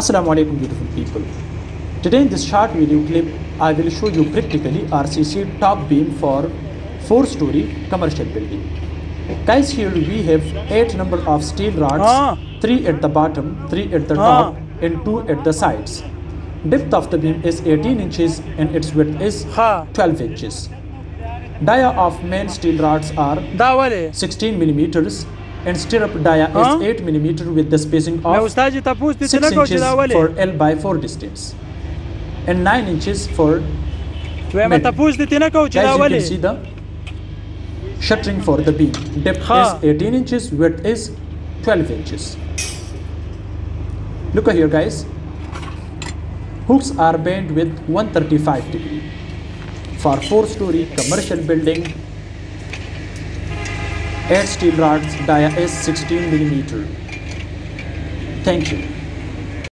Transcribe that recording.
Assalamu alaikum beautiful people. Today in this short video clip I will show you practically RCC top beam for 4 story commercial building. Guys here we have 8 number of steel rods, ah. 3 at the bottom, 3 at the ah. top and 2 at the sides. Depth of the beam is 18 inches and its width is 12 inches. Dia of main steel rods are 16 millimeters and stirrup dia is 8 mm with the spacing of 6 inches for L by 4 distance and 9 inches for. As you can see the shuttering for the beam. Depth is 18 inches, width is 12 inches. Look here guys. Hooks are bent with 135 degree. For four-story commercial building, 8 steel rods dia is 16 millimeter. Thank you.